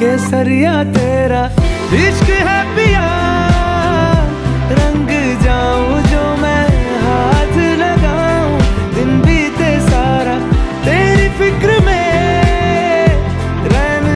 केसरिया तेरा। इश्क है पिया, रंग जाऊँ जो मैं हाथ लगाऊँ। दिन बीते सारा, तेरी फ़िक्र में